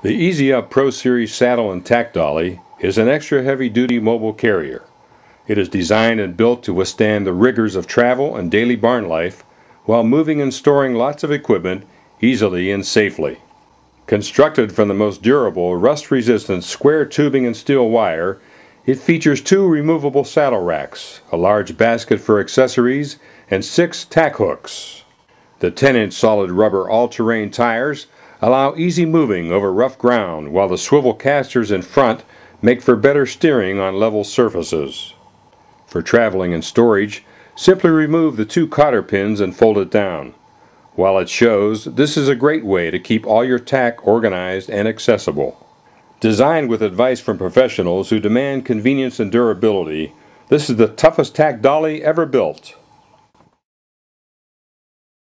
The Easy Up Pro Series saddle and tack dolly is an extra heavy duty mobile carrier. It is designed and built to withstand the rigors of travel and daily barn life while moving and storing lots of equipment easily and safely. Constructed from the most durable, rust resistant square tubing and steel wire, it features two removable saddle racks, a large basket for accessories, and six tack hooks. The 10 inch solid rubber all terrain tires allow easy moving over rough ground, while the swivel casters in front make for better steering on level surfaces. For traveling and storage, simply remove the two cotter pins and fold it down. While it shows, this is a great way to keep all your tack organized and accessible. Designed with advice from professionals who demand convenience and durability, this is the toughest tack dolly ever built.